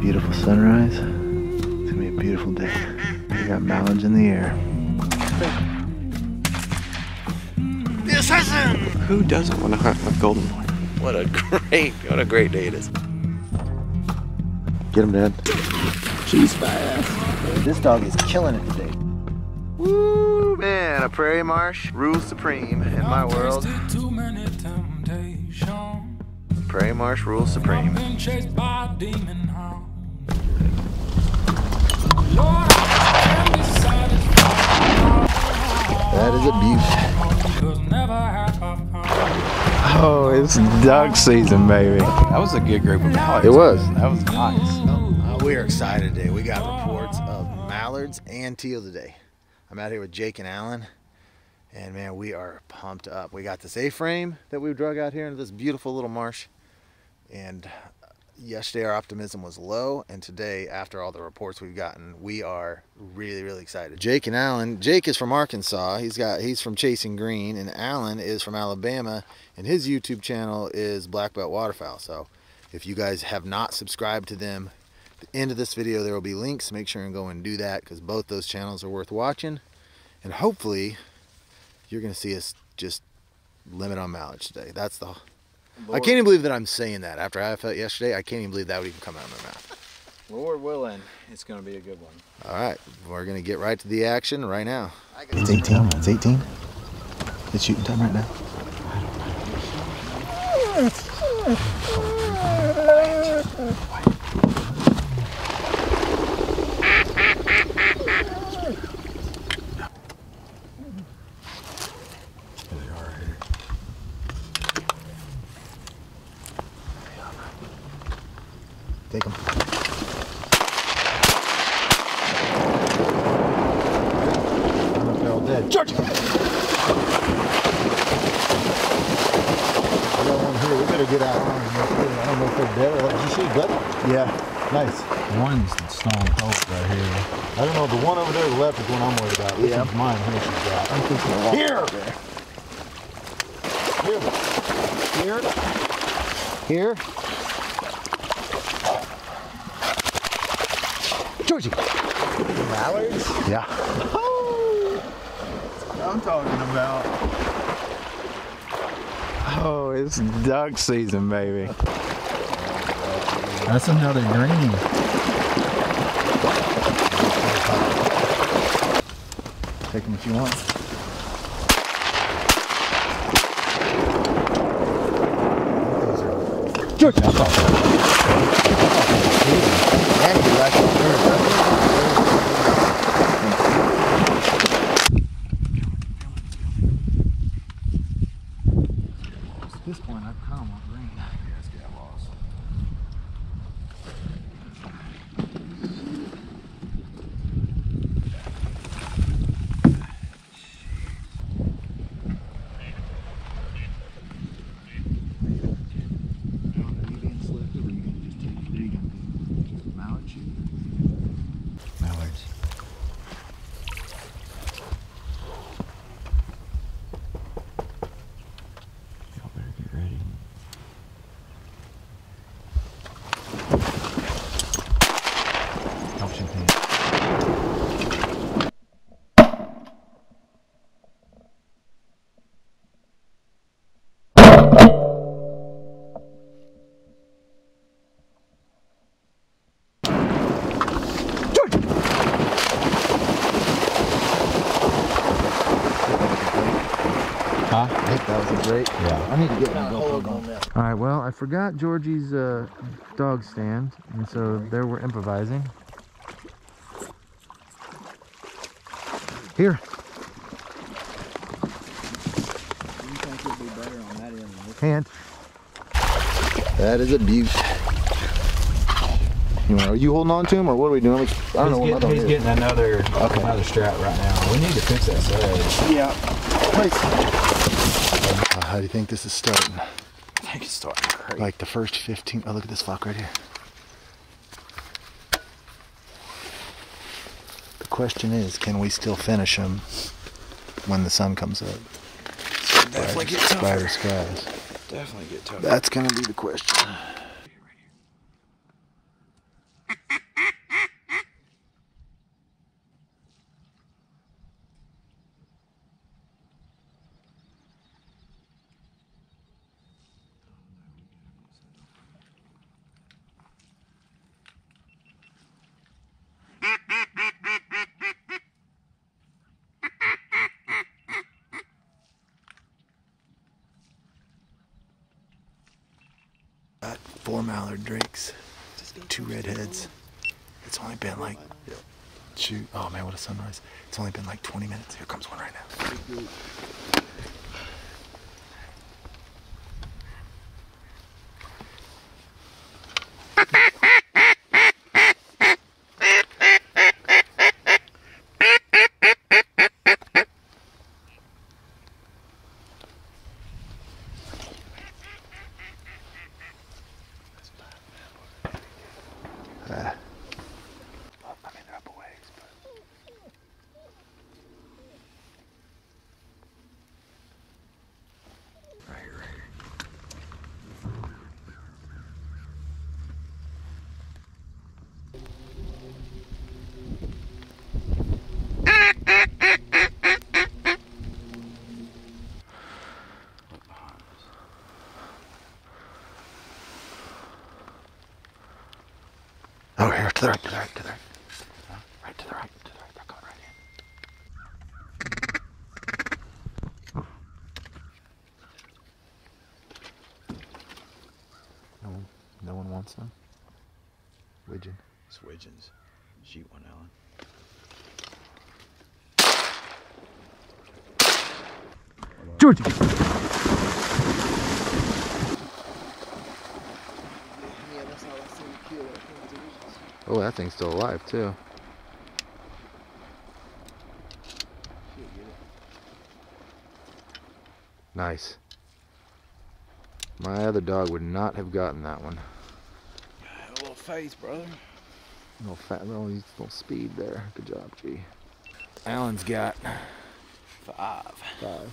beautiful sunrise. It's gonna be a beautiful day. We got mallards in the air. The assassin! Who doesn't want to hunt with golden boy? What a great, what a great day it is. Get him, Dad. She's fast. This dog is killing it today. Woo, man, a prairie marsh rules supreme in my world. Too many temptations. Prairie marsh rules supreme. That is a beaut. Cause never have I found Oh, it's duck season, baby. That was a good group of mallards. It was. That was nice. Uh, we are excited today. We got reports of mallards and teal today. I'm out here with Jake and Alan, and man, we are pumped up. We got this A-frame that we drug out here into this beautiful little marsh, and yesterday our optimism was low, and today, after all the reports we've gotten, we are really, really excited. Jake and Alan. Jake is from Arkansas. He's got he's from Chasing Green, and Alan is from Alabama, and his YouTube channel is Black Belt Waterfowl. So, if you guys have not subscribed to them, the end of this video there will be links make sure and go and do that because both those channels are worth watching and hopefully you're gonna see us just limit on mileage today that's the i can't even believe that i'm saying that after i felt yesterday i can't even believe that would even come out of my mouth Lord willing, it's going to be a good one. all right we're gonna get right to the action right now It's 18. It's 18. It's shooting time right now. Take them. They're all dead. George! We got one here. We better get out. I don't know if they're dead or what. Did you see gut? Yeah. Nice. One's stone right here. I don't know. The one over there to the left is the one I'm worried about. This Yeah. one's mine. Here she's got. i'm thinking a lot Here! Here. Here. Georgie. mallards Yeah. I'm talking about. Oh, it's duck season, baby. That's another green. Take them if you want. George. and you like At this point, I kind of want green. Yes, get lost. Mallards. Y'all better get ready. Helps you think. Huh? I think that was a great. Yeah. I need to get my GoPro going. All right. Well, I forgot Georgie's uh, dog stand, and so there we're improvising. Here. Hand. That is a beaut. You want, are you holding on to him or what are we doing? I don't He's, my getting, he's is. getting another Okay. another strap right now. We need to fix that sledge. Yeah. Uh, how do you think this is starting? I think it's starting great. Like the first 15. Oh, look at this flock right here. The question is, can we still finish them when the sun comes up? definitely get Spider tougher. skies. Definitely get tougher. That's gonna be the question. Four mallard drakes, two redheads. It's only been like, shoot, oh man, what a sunrise. It's only been like 20 minutes. Here comes one right now. I mean, they're up a ways, but. Right here, right here. Oh, here, to the right, to the right, to the right. Huh? Right to the right, to the right. They're coming right in. No one, no one wants them. Widgeon. It's Widgeons. Shoot one, Alan. Georgie. Oh, that thing's still alive too. Nice. My other dog would not have gotten that one. A little face, brother. No fat, no, he's no speed there. Good job, G. Alan's got Five. Five.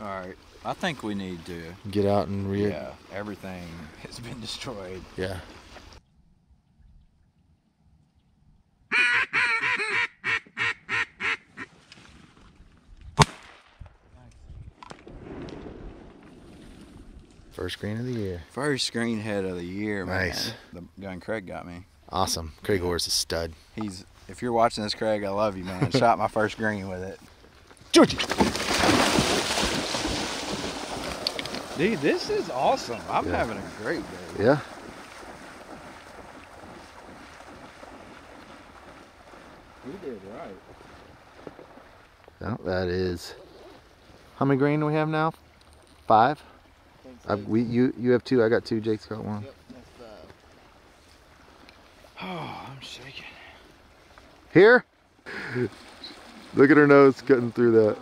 All right. I think we need to. Get out and re. Yeah. Everything has been destroyed. Yeah. First green of the year. First greenhead of the year, man. Nice. The gun Craig got me. awesome. Craig Orr's a stud. He's. If you're watching this, Craig, I love you, man. Shot my first green with it. Georgie. Dude, this is awesome. I'm Yeah. having a great day. Yeah. We did right. Yeah, that is. How many grain do we have now? Five. I've, we you you have two. I got two. Jake's got one. Oh, I'm shaking. Here. Look at her nose cutting through that.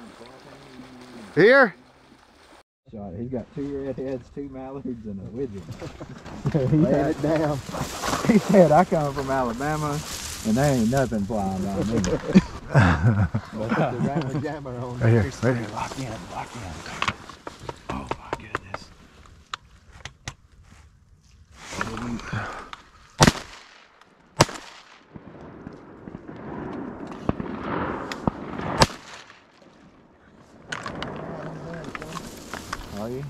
Here. Shot. He's got two redheads, two mallards, and a widgeon. He had it down. He said, I come from Alabama, and there ain't nothing flying by me. The rammer jammer on Right here, right here. Lock in, lock in. Oh my goodness. Are you?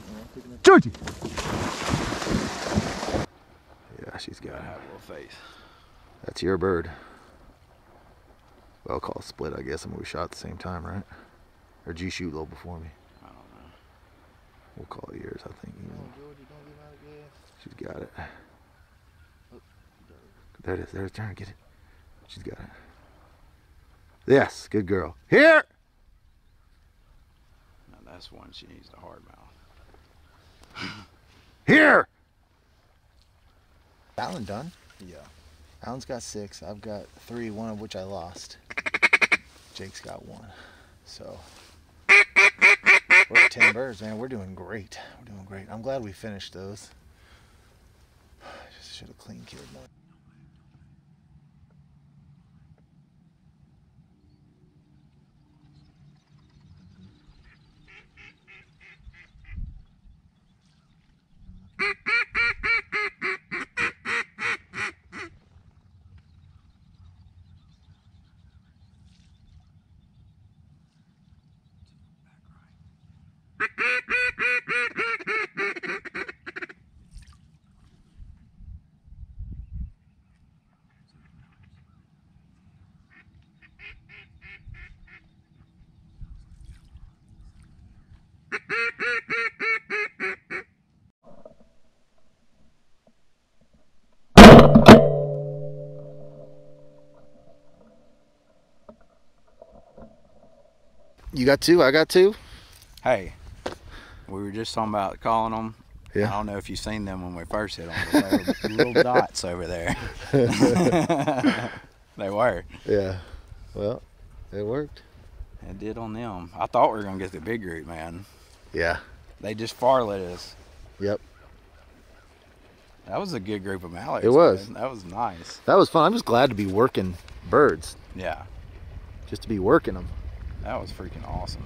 Georgie. Yeah, she's got Gotta it. a little face. That's your bird. Well, call it split, I guess. I mean, we shot at the same time, right? Or did you shoot a little before me? I don't know. We'll call it yours, I think. you know. She's got it. There it is. There's turn. Get it. She's got it. Yes, good girl. Here. Now that's one she needs to hard mouth. Here. Alan done? Yeah. Alan's got six. I've got three, one of which I lost. Jake's got one. So we're at 10 birds, man. We're doing great. We're doing great. I'm glad we finished those. I Just should have clean killed one. Got two. I got two. Hey, we were just talking about calling them. Yeah. I don't know if you've seen them when we first hit them, little dots over there. they were. Yeah. Well, it worked. It did on them. I thought we were gonna get the big group, man. Yeah. They just far lit us. Yep. That was a good group of mallards. It was. man. That was nice. That was fun. I'm just glad to be working birds, Yeah, just to be working them. That was freaking awesome.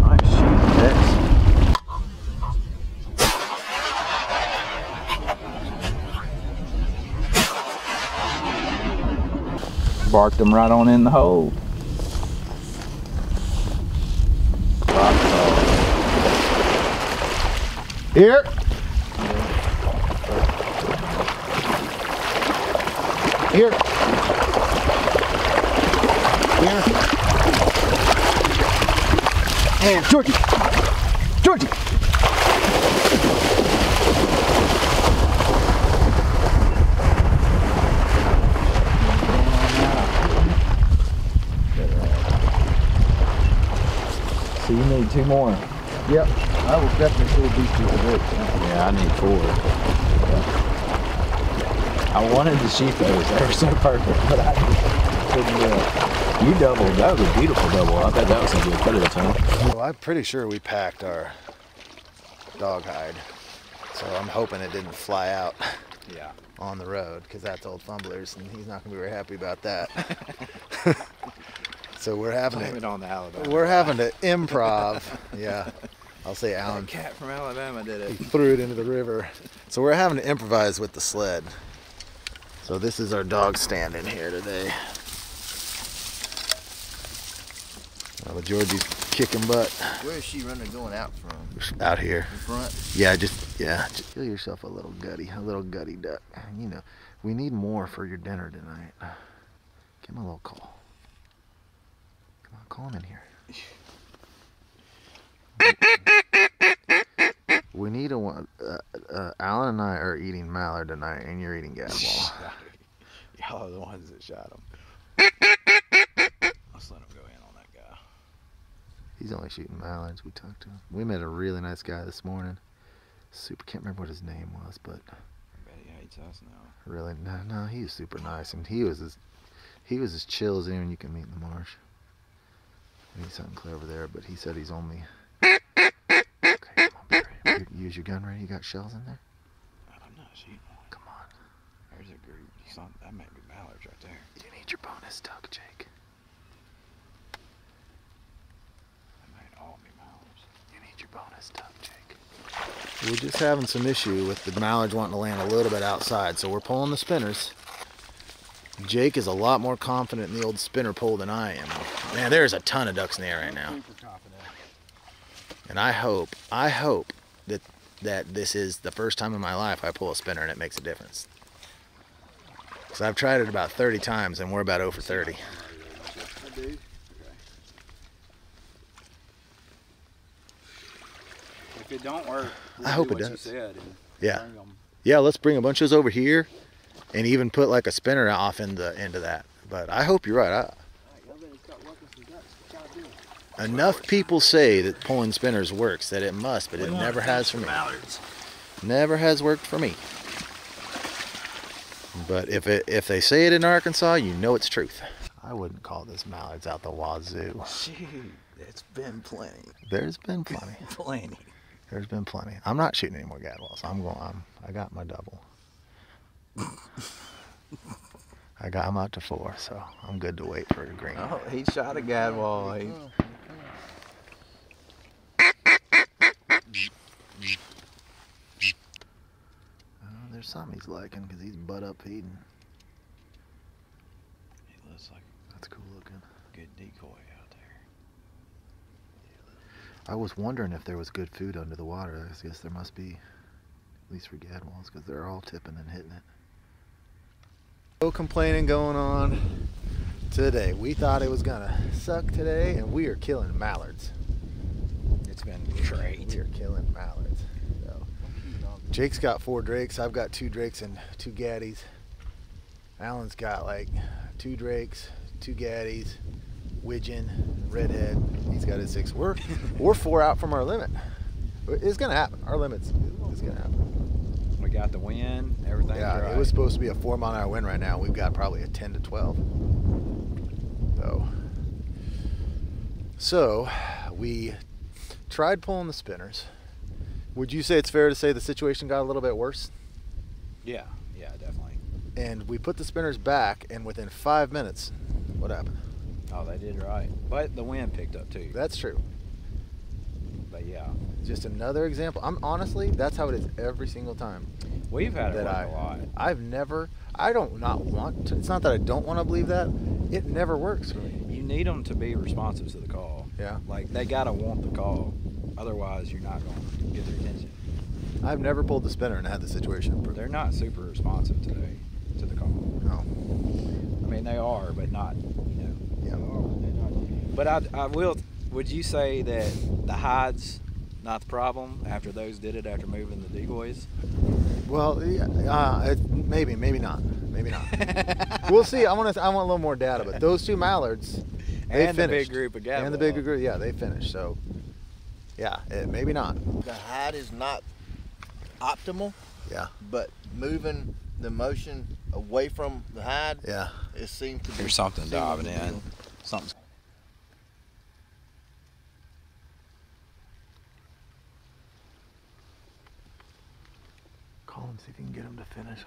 Nice shit. Barked them right on in the hole. Here. Here. Here. And Georgie. Georgie. So you need two more. Yep. I will definitely pull these two to work. Yeah, I need four. I wanted to shoot those. They were so perfect, but I couldn't do it. You doubled. That was a beautiful double. I bet that was a good cut of the time. Well, I'm pretty sure we packed our dog hide, so I'm hoping it didn't fly out Yeah. on the road because that's old Fumblers, and he's not gonna be very happy about that. so we're having Blame to it on the Alabama. we're having to improv. Yeah, I'll say Alan cat from Alabama did it. threw it into the river. So we're having to improvise with the sled. So this is our dog stand in here today. Well, Georgie's kicking butt Where is she running going out from? out here. In front? Yeah, just yeah, just feel yourself a little gutty, a little gutty duck. You know, we need more for your dinner tonight. Give him a little call. Come on, call him in here. We need a one. Uh, uh, Alan and I are eating mallard tonight, and you're eating gadwall. Y'all are the ones that shot him. Let's let him go in on that guy. He's only shooting mallards. We talked to him. We met a really nice guy this morning. Super. Can't remember what his name was, but he hates us now. really, no, no, he was super nice, and he was as he was as chill as anyone you can meet in the marsh. Maybe something clear over there, but he said he's only. Okay, come on, Barry. Use your gun ready. You got shells in there. I'm not shooting one. Come on. There's a group. He's on, that might be mallards right there. You need your bonus duck, Jake. That might all be mallards. You need your bonus duck, Jake. We're just having some issue with the mallards wanting to land a little bit outside, so we're pulling the spinners. Jake is a lot more confident in the old spinner pole than I am. Man, there's a ton of ducks in the air right now. And I hope, I hope that that this is the first time in my life I pull a spinner and it makes a difference. Because I've tried it about 30 times and we're about over 30. If it don't work, I hope it does. Yeah. Yeah, let's bring a bunch of those over here and even put like a spinner off into into that. But I hope you're right. I, enough people say that pulling spinners works that it must, but it never has for me. Never has worked for me. But if it if they say it in Arkansas, you know it's truth. I wouldn't call this mallards out the wazoo. Shoot, it's been plenty. There's been plenty. Plenty. There's been plenty. I'm not shooting any more gadwalls. I'm going. I'm, I got my double. I got. I'm up to four, so I'm good to wait for a green. Oh, he shot a gadwall. He, There's some he's liking because he's butt up feeding. he looks like That's cool looking. good decoy out there. I was wondering if there was good food under the water. I guess there must be. At least for gadwalls, because they're all tipping and hitting it. No complaining going on today. We thought it was gonna suck today, and we are killing mallards. It's been great. We are killing mallards. Jake's got four drakes. I've got two drakes and two gaddies. Alan's got like two drakes, two gaddies, widgeon, redhead. He's got his six. We're we're four out from our limit. It's gonna happen. Our limit's it's gonna happen. We got the wind, everything's Yeah, right. it was supposed to be a four mile an hour wind right now. We've got probably a ten to twelve. So, so we tried pulling the spinners. Would you say it's fair to say the situation got a little bit worse? Yeah, yeah, definitely. And we put the spinners back, and within five minutes, what happened? Oh, they did right. But the wind picked up too. That's true. But yeah, Just another example. I'm honestly, that's how it is every single time. we've had it That work I- a lot. I've never, I don't not want to. It's not that I don't want to believe that. It never works for me. You need them to be responsive to the call. Yeah. Like they gotta want the call, otherwise you're not going to get their. I've never pulled the spinner and had the situation improve. They're not super responsive today to the call. No. I mean, they are, but not, you know. Yeah. they are, but they're not. But I, I will. Would you say that the hides not the problem after those did it after moving the decoys? Well, yeah, uh, it, maybe, maybe not. Maybe not. we'll see. I want to. I want a little more data. But those two mallards, they And the big finished. group of and the big group, yeah, they finished. So, yeah, it, maybe not. The hide is not optimal, Yeah, but moving the motion away from the hide, yeah. it seems to be. There's something seems diving be- in. Something's Call them see if you can get them to finish.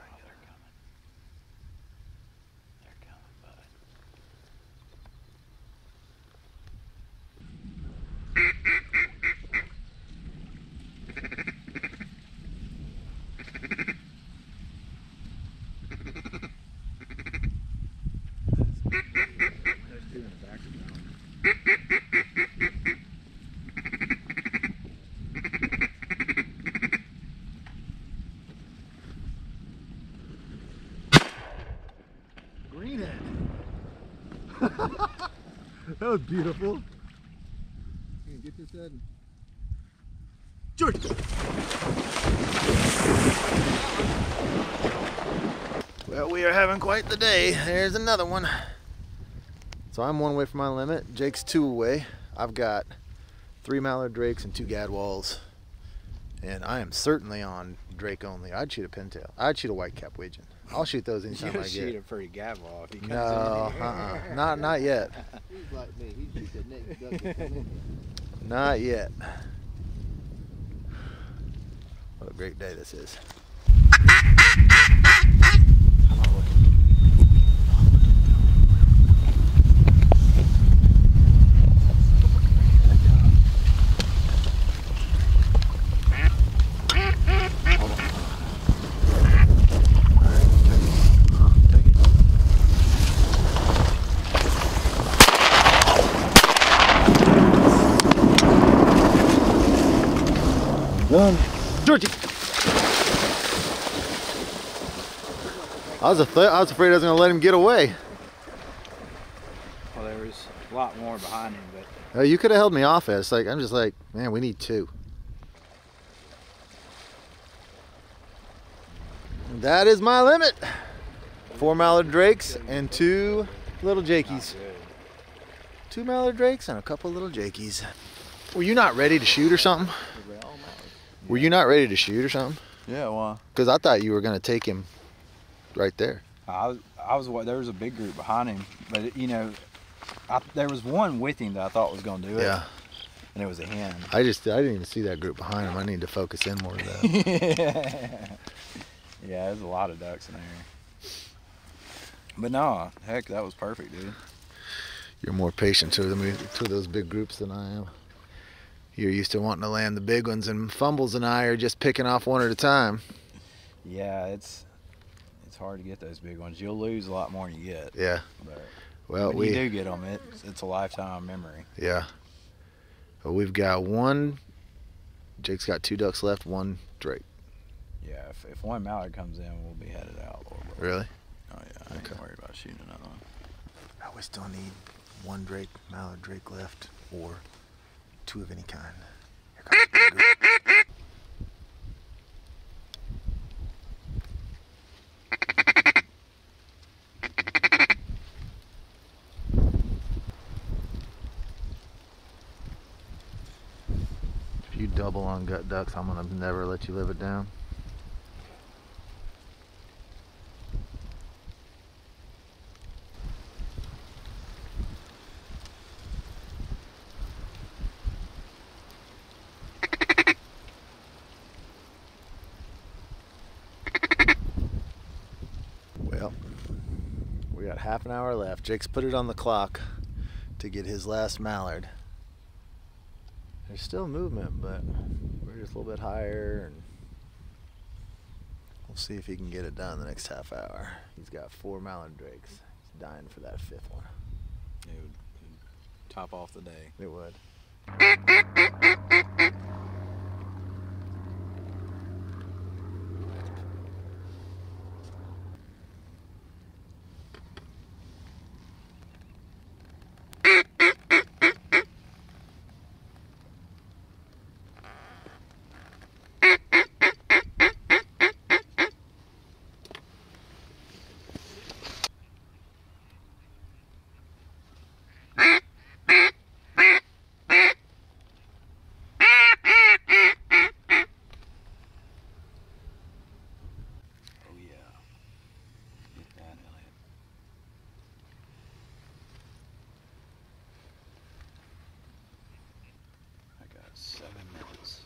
That was beautiful. You get this head. George. Well, we are having quite the day. There's another one. So I'm one away from my limit. Jake's two away. I've got three mallard drakes and two gadwalls. And I am certainly on drake only. I'd shoot a pintail. I'd shoot a whitecap widgeon. I'll shoot those anytime you I shoot get. a pretty gadwall if he comes No, in. uh-uh. not not yet. He's like me. He shoots the next duck that come in. Not yet. What a great day this is. Done. Georgie. I was, af- I was afraid I was going to let him get away. Well, there was a lot more behind him, but Uh, you could have held me off it. It's like I'm just like, man, we need two. That is my limit. Four mallard drakes and two little jakeys. Two mallard drakes and a couple little jakeys. Were you not ready to shoot or something? Were you not ready to shoot or something? Yeah, well, Because I thought you were going to take him right there. I was, I was, there was a big group behind him, but you know, I, there was one with him that I thought was going to do it. Yeah. And it was a hen. I just I didn't even see that group behind him. I need to focus in more to that. yeah, there's a lot of ducks in there. But no, heck, that was perfect, dude. You're more patient to them to those big groups than I am. You're used to wanting to land the big ones, and Fumbles and I are just picking off one at a time. Yeah, it's it's hard to get those big ones. You'll lose a lot more than you get. Yeah. But Well, when we you do get them, it's it's a lifetime memory. yeah. Well, we've got one. Jake's got two ducks left, one Drake. Yeah, if, if one mallard comes in, we'll be headed out. a little bit. Really? Oh yeah, I ain't worried about shooting another one. I we still need one Drake, mallard Drake left, or two of any kind. If you double on gut ducks, I'm gonna never let you live it down. Well, we got half an hour left. Jake's put it on the clock to get his last mallard. There's still movement, but we're just a little bit higher, and we'll see if he can get it done the next half hour. He's got four mallard drakes. He's dying for that fifth one. It would, it'd top off the day. It would. Oh yeah. Get that, Elliot. I got seven minutes.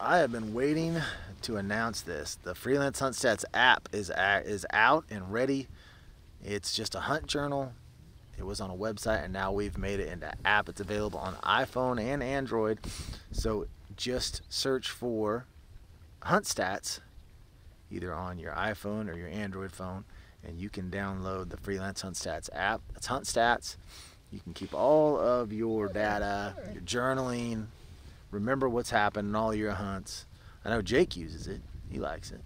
I have been waiting to announce this. The Freelance Hunt Stats app is is out and ready. It's just a hunt journal. It was on a website and now we've made it into app. It's available on iPhone and Android. So just search for Hunt Stats either on your iPhone or your Android phone and you can download the Freelance Hunt Stats app. It's Hunt Stats. You can keep all of your data, your journaling, remember what's happened in all your hunts. I know Jake uses it. He likes it.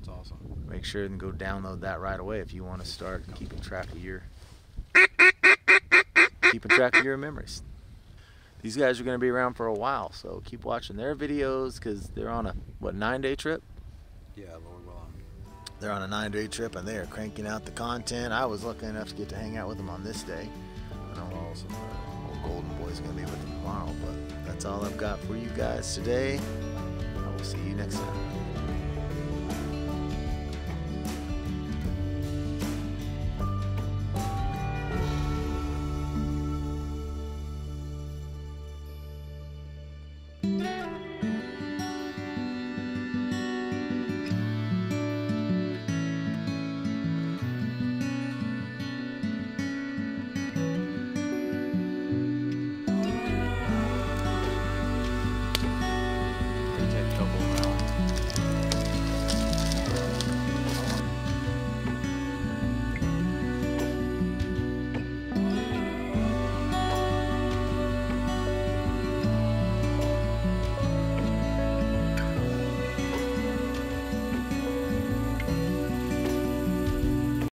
It's awesome. Make sure and go download that right away if you want to start keeping track of your keeping track of your memories. These guys are going to be around for a while, so keep watching their videos because they're on a what nine day trip. Yeah, Lord willing. They're on a nine day trip and they are cranking out the content. I was lucky enough to get to hang out with them on this day. I know also uh, old Golden Boy's going to be with them tomorrow, but that's all I've got for you guys today. I will see you next time. Thank